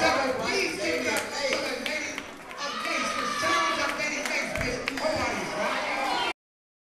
Yeah.